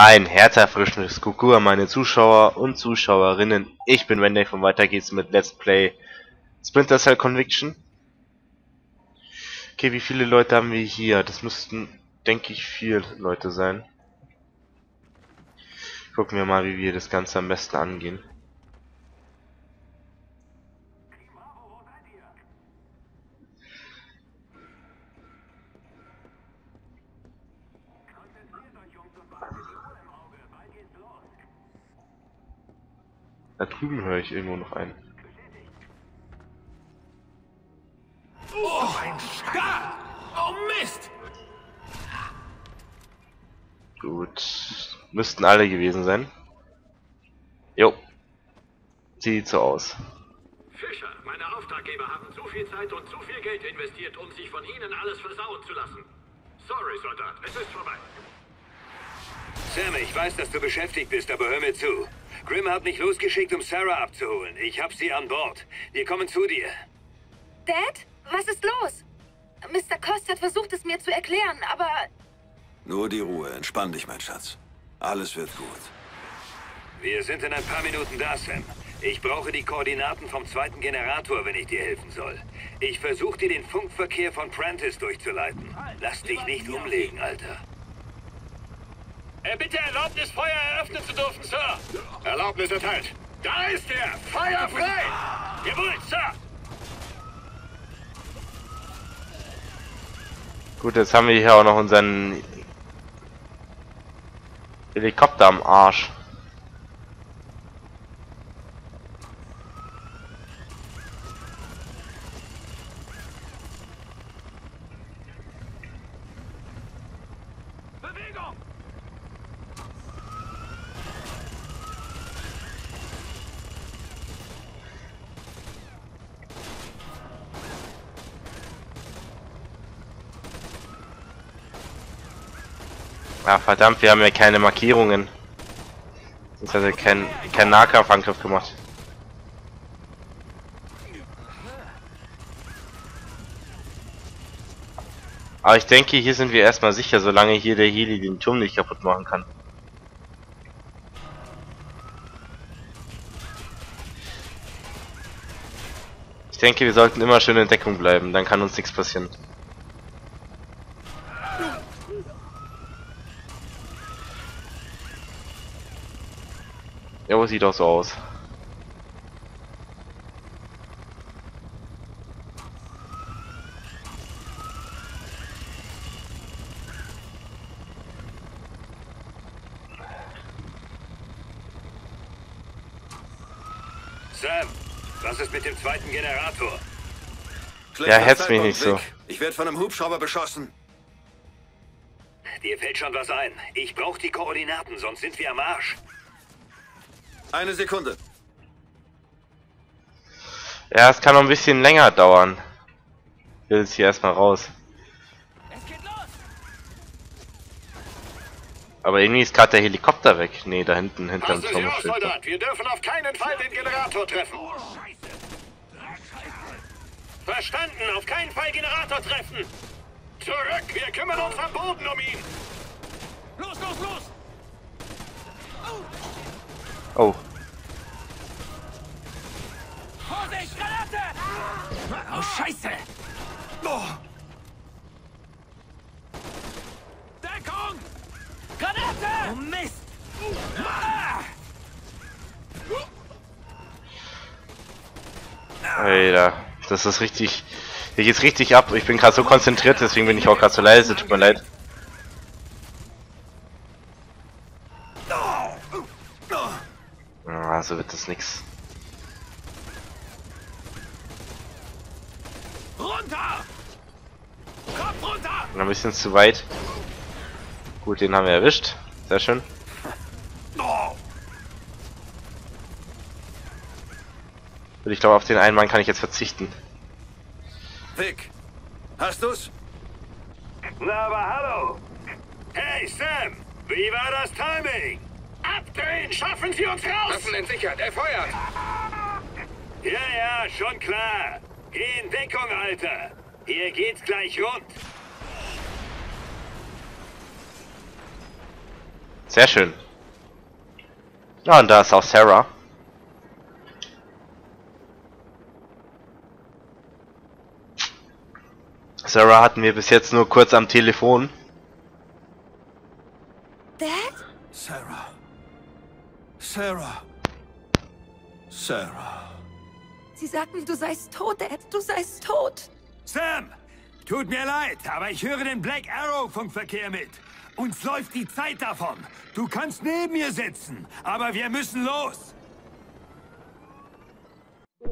Ein herzerfrischendes Kuckuck an meine Zuschauer und Zuschauerinnen. Ich bin Wendy von Weiter geht's mit Let's Play Splinter Cell Conviction. Okay, wie viele Leute haben wir hier? Das müssten, denke ich, vier Leute sein. Gucken wir mal, wie wir das Ganze am besten angehen. Da drüben höre ich irgendwo noch einen. Oh, ein Scheiß! Oh Mist! Gut. Müssten alle gewesen sein. Jo. Sieht so aus. Fischer, meine Auftraggeber haben zu viel Zeit und zu viel Geld investiert, um sich von Ihnen alles versauen zu lassen. Sorry, Soldat, es ist vorbei. Sam, ich weiß, dass du beschäftigt bist, aber hör mir zu. Grimm hat mich losgeschickt, um Sarah abzuholen. Ich hab sie an Bord. Wir kommen zu dir. Dad, was ist los? Mr. Cost hat versucht, es mir zu erklären, aber Nur die Ruhe. Entspann dich, mein Schatz. Alles wird gut. Wir sind in ein paar Minuten da, Sam. Ich brauche die Koordinaten vom zweiten Generator, wenn ich dir helfen soll. Ich versuche dir den Funkverkehr von Prentice durchzuleiten. Lass dich nicht umlegen, Alter. Äh, bitte Erlaubnis, Feuer eröffnen zu dürfen, Sir. Erlaubnis erteilt. Da ist er! Feuer frei! Jawohl, Sir! Gut, jetzt haben wir hier auch noch unseren Helikopter am Arsch. Bewegung! Ah, verdammt, wir haben ja keine Markierungen. Sonst hat er keinen kein Nahkampfangriff gemacht. Aber ich denke, hier sind wir erstmal sicher, solange hier der Heli den Turm nicht kaputt machen kann. Ich denke, wir sollten immer schön in Deckung bleiben, dann kann uns nichts passieren. Ja, sieht auch so aus. Sam, was ist mit dem zweiten Generator? Schlechter hetz mich nicht so. Ich werde von einem Hubschrauber beschossen. Dir fällt schon was ein. Ich brauche die Koordinaten, sonst sind wir am Arsch. Eine Sekunde. Ja, es kann noch ein bisschen länger dauern. Ich will jetzt hier erstmal raus. Es geht los! Aber irgendwie ist gerade der Helikopter weg. Nee, da hinten, hinterm Passen Sie Turm! Wir dürfen auf keinen Fall den Generator treffen! Verstanden! Auf keinen Fall Generator treffen! Zurück! Wir kümmern uns am Boden um ihn! Los, los, los! Oh, Vorsicht, Granate! Oh, Scheiße! Oh, Deckung! Granate! Oh, Mist! Ah! Alter. Das ist richtig. Hier geht's richtig ab. Ich bin gerade so konzentriert, deswegen bin ich auch gerade so leise. Tut mir leid. Ah, so wird das nix. Runter! Kopf runter! Noch ein bisschen zu weit. Gut, den haben wir erwischt. Sehr schön. Und ich glaube, auf den einen Mann kann ich jetzt verzichten. Vic, hast du's? Na, aber hallo! Hey, Sam! Wie war das Timing? Abdrehen! Schaffen Sie uns raus! Waffen in Sicherheit, er feuert! Ja, ja, schon klar. Geh in Deckung, Alter. Hier geht's gleich rund. Sehr schön. Ja, und da ist auch Sarah. Sarah hatten wir bis jetzt nur kurz am Telefon. Sarah. Sarah. Sie sagten, du seist tot, Dad. Du seist tot. Sam! Tut mir leid, aber ich höre den Black Arrow Funkverkehr mit. Uns läuft die Zeit davon. Du kannst neben mir sitzen, aber wir müssen los.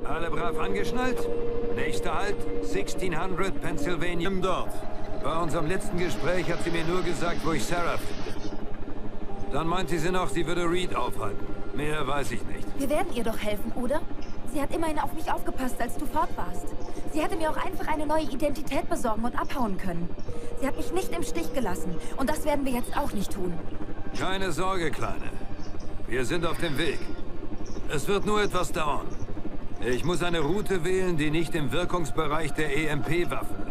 Alle brav angeschnallt? Nächster Halt, 1600 Pennsylvania. Nimm dort. Bei unserem letzten Gespräch hat sie mir nur gesagt, wo ich Sarah finde. Dann meinte sie noch, sie würde Reed aufhalten. Mehr weiß ich nicht. Wir werden ihr doch helfen, oder? Sie hat immerhin auf mich aufgepasst, als du fort warst. Sie hätte mir auch einfach eine neue Identität besorgen und abhauen können. Sie hat mich nicht im Stich gelassen. Und das werden wir jetzt auch nicht tun. Keine Sorge, Kleine. Wir sind auf dem Weg. Es wird nur etwas dauern. Ich muss eine Route wählen, die nicht im Wirkungsbereich der EMP-Waffen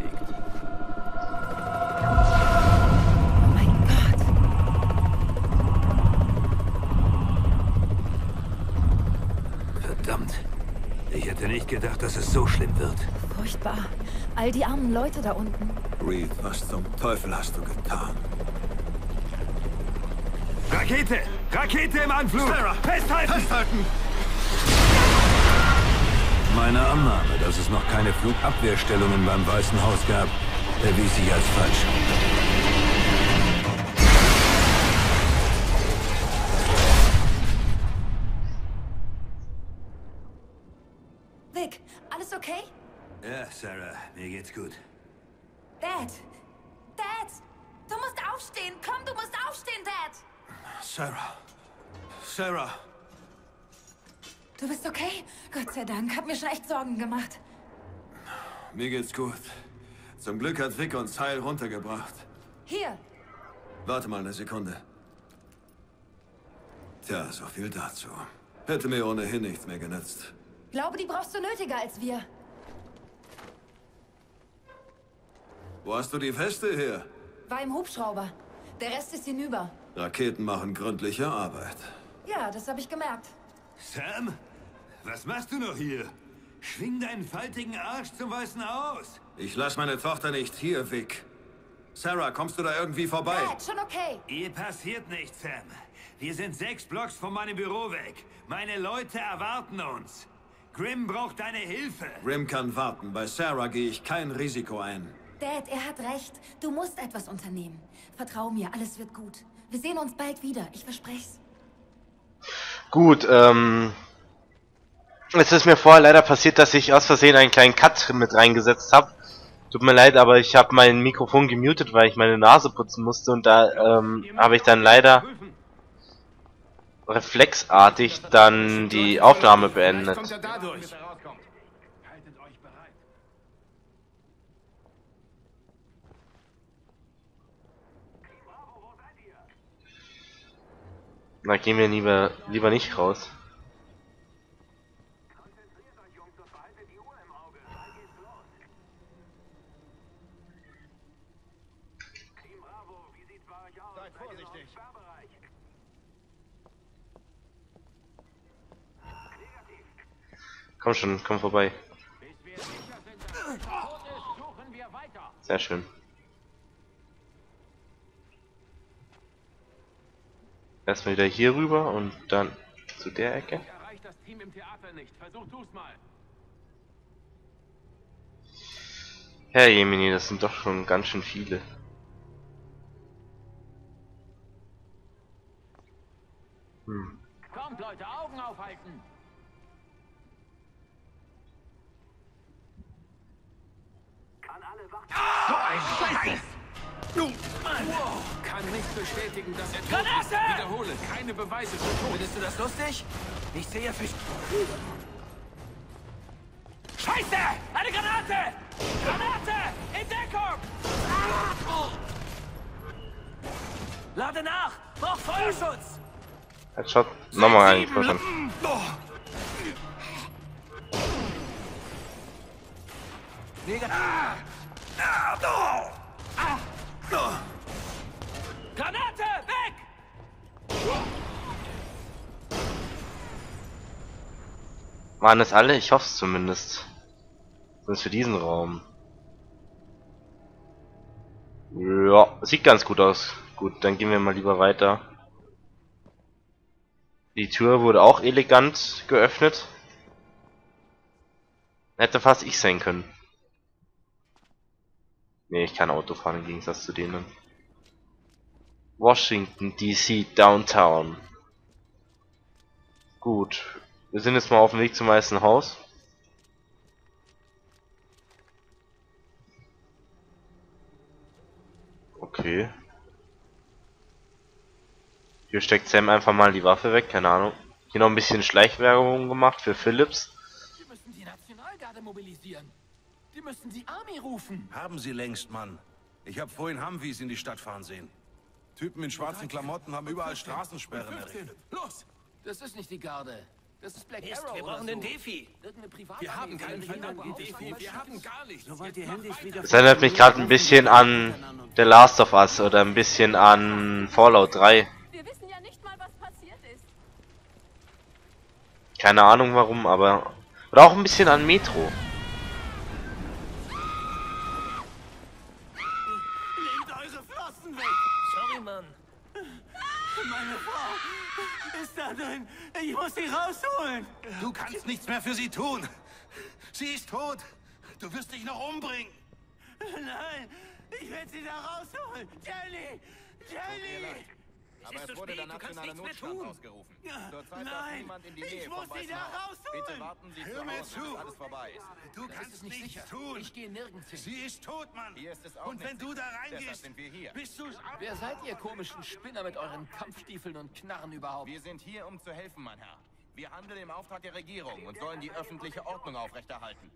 Ich hätte nicht gedacht, dass es so schlimm wird. Furchtbar. All die armen Leute da unten. Reed, was zum Teufel hast du getan? Rakete! Rakete im Anflug! Sarah! Festhalten! Festhalten! Meine Annahme, dass es noch keine Flugabwehrstellungen beim Weißen Haus gab, erwies sich als falsch. Okay? Ja, Sarah, mir geht's gut. Dad! Dad! Du musst aufstehen! Komm, du musst aufstehen, Dad! Sarah. Sarah. Du bist okay? Gott sei Dank. Hab mir schon echt Sorgen gemacht. Mir geht's gut. Zum Glück hat Vic uns Heil runtergebracht. Hier. Warte mal eine Sekunde. Tja, so viel dazu. Hätte mir ohnehin nichts mehr genützt. Glaube, die brauchst du nötiger als wir. Wo hast du die Feste her? War im Hubschrauber. Der Rest ist hinüber. Raketen machen gründliche Arbeit. Ja, das habe ich gemerkt. Sam? Was machst du noch hier? Schwing deinen faltigen Arsch zum Weißen Aus! Ich lass meine Tochter nicht hier, Vic. Sarah, kommst du da irgendwie vorbei? Dad, schon okay. Ihr passiert nichts, Sam. Wir sind sechs Blocks von meinem Büro weg. Meine Leute erwarten uns. Grim braucht deine Hilfe. Grim kann warten. Bei Sarah gehe ich kein Risiko ein. Dad, er hat recht. Du musst etwas unternehmen. Vertrau mir, alles wird gut. Wir sehen uns bald wieder. Ich verspreche's. Gut, ähm... Es ist mir vorher leider passiert, dass ich aus Versehen einen kleinen Cut mit reingesetzt habe. Tut mir leid, aber ich habe mein Mikrofon gemutet, weil ich meine Nase putzen musste und da ähm, habe ich dann leider reflexartig dann die Aufnahme beendet. Kommt dadurch? Da gehen wir lieber, lieber nicht raus. Komm schon, komm vorbei. Sehr schön. Erstmal wieder hier rüber und dann zu der Ecke. Herr Jemini, das sind doch schon ganz schön viele. Hm. Kommt, Leute, Augen aufhalten. So ein Scheiß! Kann nicht bestätigen, dass er tot ist. Wiederhole, keine Beweise für Tod. Findest du das lustig? Ich sehe Fisch. Scheiße! Eine Granate! Granate! In Deckung! Lade nach! Brauch Feuerschutz! Headshot. Nochmal einen. Schon. Negativ. Granate, weg! Waren es alle? Ich hoffe es zumindest. Zumindest für diesen Raum. Ja, sieht ganz gut aus. Gut, dann gehen wir mal lieber weiter. Die Tür wurde auch elegant geöffnet. Hätte fast ich sein können. Nee, ich kann Auto fahren im Gegensatz zu denen. Washington DC Downtown. Gut. Wir sind jetzt mal auf dem Weg zum Weißen Haus. Okay. Hier steckt Sam einfach mal die Waffe weg, keine Ahnung. Hier noch ein bisschen Schleichwerbung gemacht für Philips. Wir müssen die Nationalgarde mobilisieren. Die müssen die Army rufen. Haben sie längst, Mann. Ich habe vorhin Humvees in die Stadt fahren sehen. Typen in schwarzen Klamotten haben überall Straßensperren errichtet. Los! Das ist nicht die Garde. Das ist Black Mist, Arrow wir brauchen so. den Defi. Irgendeine Privat Wir haben keinen verdammten Defi. Wir haben gar nichts. Sobald die Handys wieder... Das erinnert mich gerade ein bisschen an The Last of Us oder ein bisschen an Fallout 3. Wir wissen ja nicht mal, was passiert ist. Keine Ahnung warum, aber... Oder auch ein bisschen an Metro. Ich muss sie rausholen. Du kannst nichts mehr für sie tun. Sie ist tot. Du wirst dich noch umbringen. Nein, ich werde sie da rausholen. Jenny! Jenny! Aber es wurde der nationale Notstand ausgerufen. Zurzeit darf Nein, niemand in die ich muss vom sie da rausholen. Bitte warten Sie Hör zu mir Hause, zu. bis alles vorbei ist. Du Das kannst ist nicht nichts sicher. tun. Ich gehe nirgends hin. Sie ist tot, Mann. Hier ist es auch Und wenn du da reingehst, sind wir hier. bist du's ab. Wer seid ihr komischen Spinner mit euren Kampfstiefeln und Knarren überhaupt? Wir sind hier, um zu helfen, mein Herr. Wir handeln im Auftrag der Regierung und sollen die öffentliche Ordnung aufrechterhalten.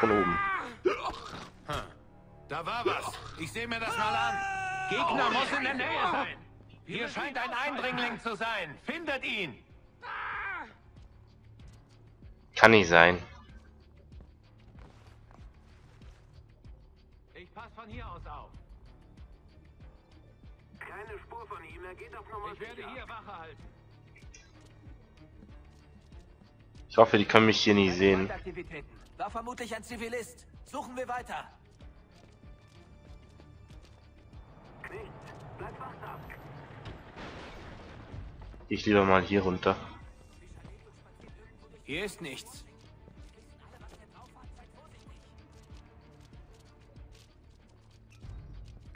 Von oben. Da war was. Ich sehe mir das mal an. Gegner muss in der Nähe sein. Hier scheint ein Eindringling zu sein. Findet ihn. Kann nicht sein. Ich passe von hier aus auf. Keine Spur von ihm, er geht auf Nummer Ich werde hier Wache halten. Ich hoffe, die können mich hier nie sehen. War vermutlich ein Zivilist. Suchen wir weiter. Ich lieber mal hier runter. Hier ist nichts.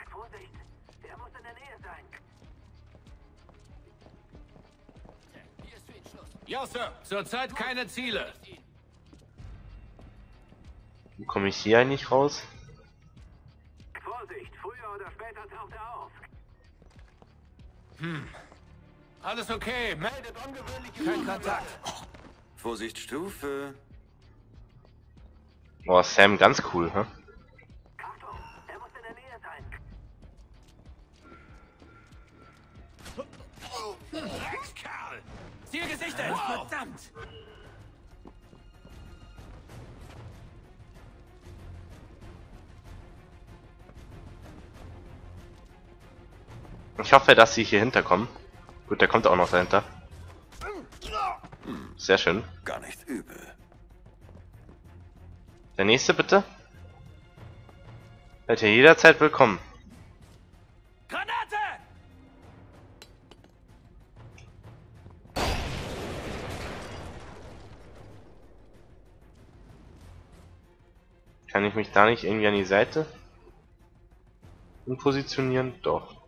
Vorsicht, der muss in der Nähe sein. Hier ist für ihn Schluss. Ja, Sir. Zurzeit keine Ziele. Wie komme ich hier eigentlich raus? Alles okay. Meldet ungewöhnliche Kein Kontakt. Vorsichtsstufe. Boah, Sam, ganz cool, hä? Ziel gesichtet. Verdammt. Ich hoffe, dass sie hier hinterkommen. Gut, der kommt auch noch dahinter. Sehr schön. Gar nicht übel. Der nächste bitte. Seid ihr jederzeit willkommen. Granate! Kann ich mich da nicht irgendwie an die Seite positionieren? Doch.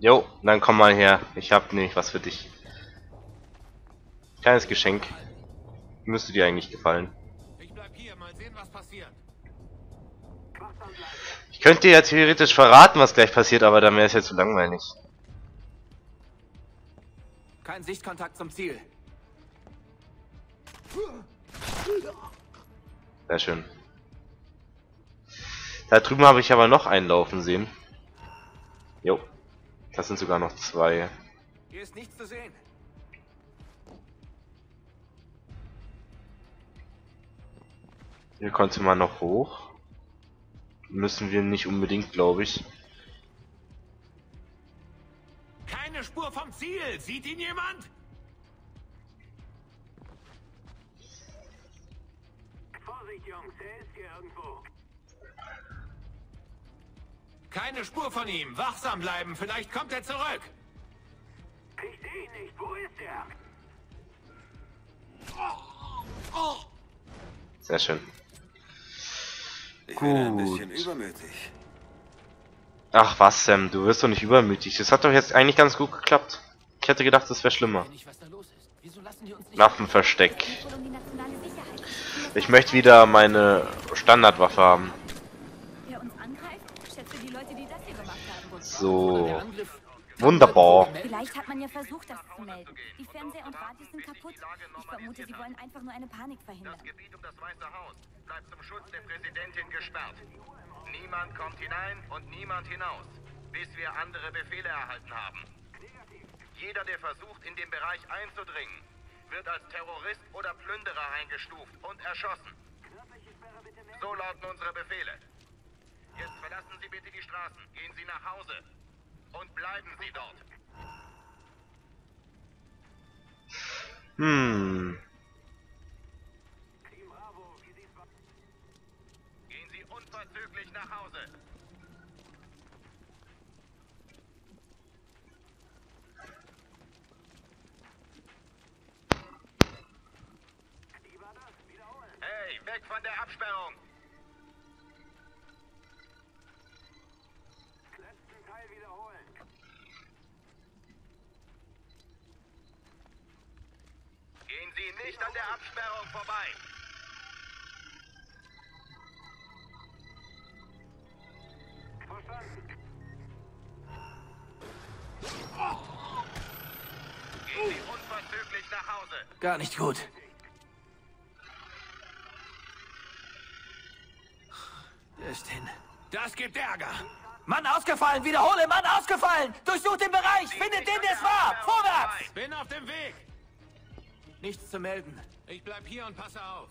Jo, dann komm mal her. Ich hab nämlich was für dich. Kleines Geschenk. Müsste dir eigentlich gefallen. Ich bleib hier. Mal sehen, was passiert. Ich könnte dir ja theoretisch verraten, was gleich passiert, aber dann wäre es ja zu langweilig. Kein Sichtkontakt zum Ziel. Sehr schön. Da drüben habe ich aber noch einen laufen sehen. Jo. Das sind sogar noch zwei. Hier ist nichts zu sehen. Hier konnte man noch hoch. Müssen wir nicht unbedingt, glaube ich. Keine Spur vom Ziel. Sieht ihn jemand? Vorsicht, Jungs, er ist hier irgendwo. Keine Spur von ihm. Wachsam bleiben. Vielleicht kommt er zurück. Ich sehe ihn nicht. Wo ist er? Sehr schön. Ich werde ein Gut. bisschen übermütig. Ach was, Sam, du wirst doch nicht übermütig. Das hat doch jetzt eigentlich ganz gut geklappt. Ich hätte gedacht, das wäre schlimmer. Waffenversteck. Ich möchte wieder meine Standardwaffe haben. Wer uns angreift, schätze die Leute, die das hier gemacht haben. wohl. So. Wunderbar. Vielleicht hat man ja versucht, das zu melden. Die Fernseher und Radios sind kaputt. Ich vermute, sie wollen einfach nur eine Panik verhindern. Das Gebiet um das Weiße Haus bleibt zum Schutz der Präsidentin gesperrt. Niemand kommt hinein und niemand hinaus, bis wir andere Befehle erhalten haben. Jeder, der versucht, in den Bereich einzudringen, wird als Terrorist oder Plünderer eingestuft und erschossen. So lauten unsere Befehle. Jetzt verlassen Sie bitte die Straßen, gehen Sie nach Hause und bleiben Sie dort. Hm. Gehen Sie unverzüglich nach Hause. Hey, weg von der Absperrung! Letzten Teil wiederholen. Gehen Sie nicht an der Absperrung vorbei! Verstanden. Gehen Sie unverzüglich nach Hause! Gar nicht gut. Der ist hin. Das gibt Ärger. Mann ausgefallen! Wiederhole! Mann ausgefallen! Durchsucht den Bereich! Findet den, der es war! Vorwärts! Bin auf dem Weg. Nichts zu melden. Ich bleib hier und passe auf.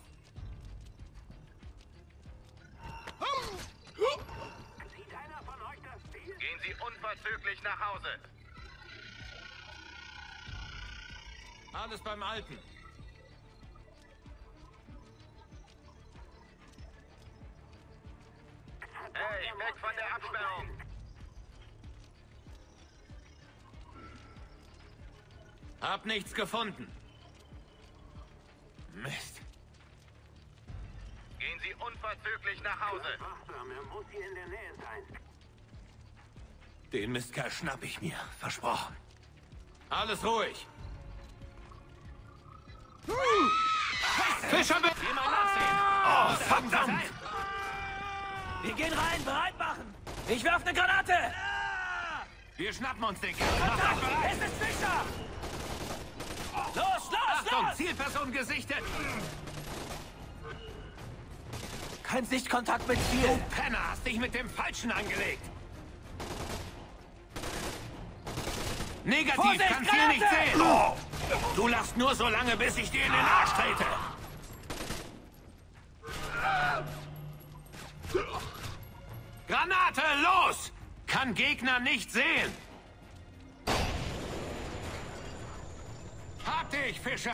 Sieht einer von euch das Ziel? Gehen Sie unverzüglich nach Hause! Alles beim Alten. Hey, weg von der Absperrung! Hab nichts gefunden. Mist. Gehen Sie unverzüglich nach Hause! Wachsam, er muss hier in der Nähe sein. Den Mistkerl schnapp ich mir. Versprochen. Alles ruhig. Fischer mit... Jemand nachsehen. Oh, verdammt. Wir gehen rein! Bereit machen! Ich werf eine Granate! Wir schnappen uns den Kerl. Es ist Fischer! Achtung! Zielperson gesichtet. Kein Sichtkontakt mit Ziel! Penner, hast dich mit dem Falschen angelegt. Negativ, Vorsicht, kannst hier nicht sehen. Du lachst nur so lange, bis ich dir in den Arsch trete. Granate, los! Kann Gegner nicht sehen. Hab dich, Fischer.